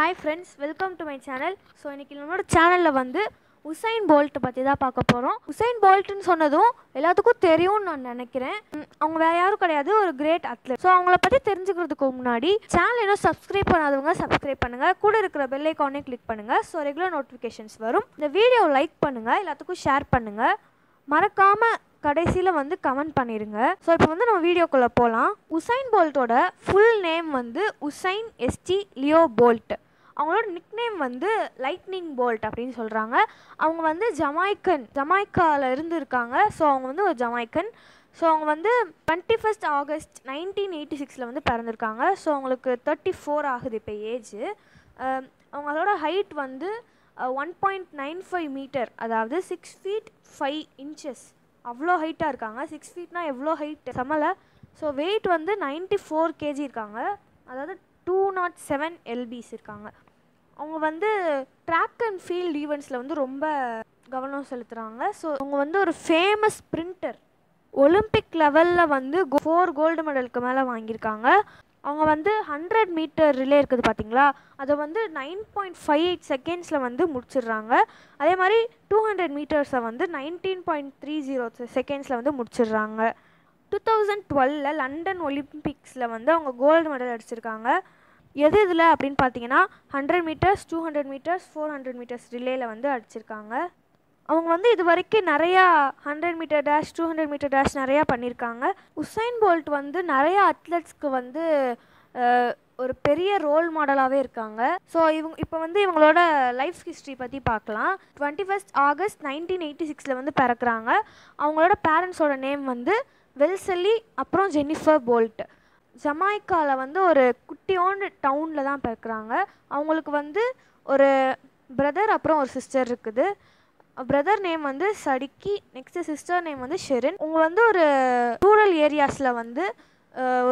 Hi friends welcome to my channel so இன்றைக்கி நம்மளோட சேனலில் வந்து உசைன் போல்ட் பற்றி தான் பார்க்க போகிறோம் உசைன் போல்ட்னு சொன்னதும் எல்லாத்துக்கும் தெரியும்னு நான் நினைக்கிறேன். அவங்க வேறு யாரும் கிடையாது ஒரு கிரேட் அத்லெட் ஸோ அவங்கள பற்றி தெரிஞ்சுக்கிறதுக்கு முன்னாடி சேனல் இன்னும் சப்ஸ்கிரைப் பண்ணாதவங்க சப்ஸ்கிரைப் பண்ணுங்கள் கூட இருக்கிற பெல் ஐக்கானே கிளிக் பண்ணுங்கள் ஸோ ரெகுலர் நோட்டிஃபிகேஷன்ஸ் வரும். இந்த வீடியோ லைக் பண்ணுங்கள் எல்லாத்துக்கும் ஷேர் பண்ணுங்கள் மறக்காமல் கடைசியில் வந்து கமெண்ட் பண்ணிடுங்க ஸோ இப்போ வந்து நம்ம வீடியோக்குள்ளே போகலாம் உசைன் போல்ட்டோட ஃபுல் நேம் வந்து உசைன் எஸ்டி லியோ போல்ட் அவங்களோட நிக் நேம் வந்து லைட்னிங் போல்ட் அப்படின்னு சொல்கிறாங்க அவங்க வந்து ஜமாய்க்கன் ஜமாய்க்காவில் இருந்து இருக்காங்க ஸோ அவங்க வந்து ஒரு ஜமாய்க்கன் ஸோ அவங்க வந்து twenty first August nineteen eighty சிக்ஸில் வந்து பிறந்திருக்காங்க. ஸோ அவங்களுக்கு தேர்ட்டி ஃபோர் ஆகுது இப்போ ஏஜ் அவங்களோட ஹைட் வந்து one point nine five metre அதாவது சிக்ஸ் ஃபீட் ஃபைவ் இன்ச்சஸ் அவ்வளோ ஹைட்டாக இருக்காங்க. சிக்ஸ் ஃபீட்னா எவ்வளோ ஹைட் சமலை ஸோ வெயிட் வந்து 94 ஃபோர் கேஜி இருக்காங்க. அதாவது டூ நாட் செவன் எல்பிஸ் இருக்காங்க. அவங்க வந்து ட்ராக் அண்ட் ஃபீல்ட் ஈவெண்ட்ஸில் வந்து ரொம்ப கவனம் செலுத்துகிறாங்க ஸோ அவங்க வந்து ஒரு ஃபேமஸ் ஸ்ப்ரிண்டர் ஒலிம்பிக் லெவலில் வந்து ஃபோர் கோல்டு மெடலுக்கு மேலே வாங்கியிருக்காங்க. அவங்க வந்து ஹண்ட்ரட் மீட்டர் ரிலே இருக்குது பார்த்தீங்களா அதை வந்து நைன் பாயிண்ட் ஃபைவ் எயிட் செகண்ட்ஸில் வந்து முடிச்சிடுறாங்க. அதே மாதிரி டூ ஹண்ட்ரட் மீட்டர்ஸை வந்து நைன்டீன் பாயிண்ட் த்ரீ ஜீரோ செகண்ட்ஸில் வந்து முடிச்சிடுறாங்க. டூ தௌசண்ட் டுவெலில் லண்டன் ஒலிம்பிக்ஸில் வந்து அவங்க கோல்டு மெடல் அடிச்சிருக்காங்க. எது இதில் அப்படின்னு பார்த்தீங்கன்னா hundred metres two hundred metres four hundred metres ரிலேயில் வந்து அடிச்சிருக்காங்க. அவங்க வந்து இது வரைக்கும் நிறையா hundred metre dash two hundred metre dash நிறையா பண்ணியிருக்காங்க. உசைன் போல்ட் வந்து நிறையா அத்லெட்ஸ்க்கு வந்து ஒரு பெரிய ரோல் மாடலாகவே இருக்காங்க. ஸோ இவங்க இப்போ வந்து இவங்களோட லைஃப் ஹிஸ்ட்ரி பற்றி பார்க்கலாம். Twenty first August nineteen eighty சிக்ஸில் வந்து பிறக்குறாங்க. அவங்களோட பேரண்ட்ஸோட நேம் வந்து வெல்செல்லி அப்புறம் ஜெனிஃபர் போல்ட் ஜமாய்க்காவில் வந்து ஒரு குட்டியோண்டு டவுனில் தான் பிறக்குறாங்க. அவங்களுக்கு வந்து ஒரு பிரதர் அப்புறம் ஒரு சிஸ்டர் இருக்குது. பிரதர் நேம் வந்து சடிக்கி நெக்ஸ்ட்டு சிஸ்டர் நேம் வந்து ஷெரின் அவங்க வந்து ஒரு ரூரல் ஏரியாஸில் வந்து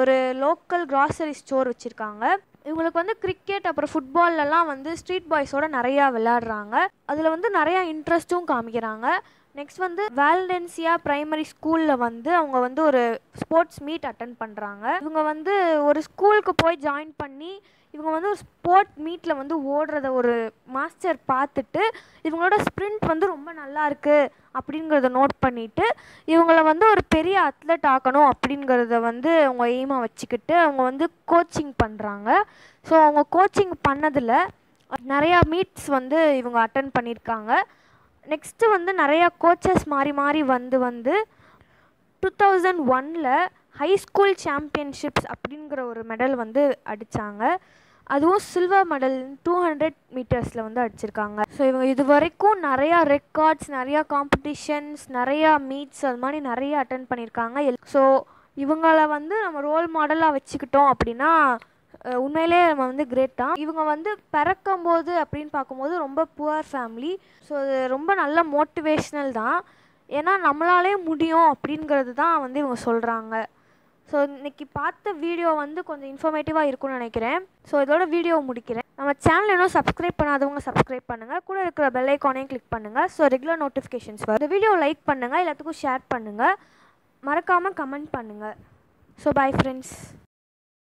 ஒரு லோக்கல் கிராசரி ஸ்டோர் வச்சுருக்காங்க. இவங்களுக்கு வந்து கிரிக்கெட் அப்புறம் ஃபுட்பால்லலாம் வந்து ஸ்ட்ரீட் பாய்ஸோட நிறையா விளையாடுறாங்க. அதில் வந்து நிறையா இன்ட்ரெஸ்ட்டும் காமிக்கிறாங்க. நெக்ஸ்ட் வந்து வேலடென்சியா பிரைமரி ஸ்கூலில் வந்து அவங்க வந்து ஒரு ஸ்போர்ட்ஸ் மீட் அட்டன் பண்ணுறாங்க இவங்க வந்து ஒரு ஸ்கூலுக்கு போய் ஜாயின் பண்ணி இவங்க வந்து ஒரு ஸ்போர்ட் மீட்டில் வந்து ஓடுறத ஒரு மாஸ்டர் பார்த்துட்டு இவங்களோட ஸ்ப்ரிண்ட் வந்து ரொம்ப நல்லா இருக்குது அப்படிங்கிறத நோட் பண்ணிவிட்டு இவங்கள வந்து ஒரு பெரிய அத்லெட் ஆக்கணும் அப்படிங்கிறத வந்து அவங்க எய்மாக வச்சுக்கிட்டு அவங்க வந்து கோச்சிங் பண்ணுறாங்க ஸோ அவங்க கோச்சிங் பண்ணதில் நிறையா மீட்ஸ் வந்து இவங்க அட்டன் பண்ணியிருக்காங்க. நெக்ஸ்ட்டு வந்து நிறையா கோச்சஸ் மாறி மாறி வந்து வந்து டூ தௌசண்ட் ஒனில் ஹை ஸ்கூல் சாம்பியன்ஷிப்ஸ் அப்படிங்கிற ஒரு மெடல் வந்து அடித்தாங்க அதுவும் சில்வர் மெடல் டூ ஹண்ட்ரட் மீட்டர்ஸில் வந்து அடிச்சிருக்காங்க. ஸோ இவங்க இது வரைக்கும் நிறையா ரெக்கார்ட்ஸ் நிறையா காம்படிஷன்ஸ் நிறையா மீட்ஸ் அது மாதிரி நிறைய அட்டன் பண்ணியிருக்காங்க ஸோ இவங்கள வந்து நம்ம ரோல் மாடலாக வச்சுக்கிட்டோம் அப்படின்னா உண்மையிலே நம்ம வந்து கிரேட் தான் இவங்க வந்து பிறக்கும்போது அப்படின்னு பார்க்கும்போது ரொம்ப புவர் ஃபேமிலி ஸோ அது ரொம்ப நல்ல மோட்டிவேஷ்னல் தான். ஏன்னா நம்மளாலே முடியும் அப்படிங்கிறது தான் வந்து இவங்க சொல்கிறாங்க ஸோ இன்னைக்கு பார்த்த வீடியோ வந்து கொஞ்சம் இன்ஃபர்மேட்டிவாக இருக்கும்னு நினைக்கிறேன். ஸோ இதோட வீடியோ முடிக்கிறேன். நம்ம சேனல் இன்னும் சப்ஸ்கிரைப் பண்ணாதவங்க சப்ஸ்கிரைப் பண்ணுங்கள் கூட இருக்கிற பெல் ஐக்கானையும் கிளிக் பண்ணுங்கள் ஸோ ரெகுலர் நோட்டிஃபிகேஷன்ஸ் வரும். இந்த வீடியோ லைக் பண்ணுங்கள் எல்லாத்துக்கும் ஷேர் பண்ணுங்கள் மறக்காமல் கமெண்ட் பண்ணுங்கள் ஸோ பை ஃப்ரெண்ட்ஸ்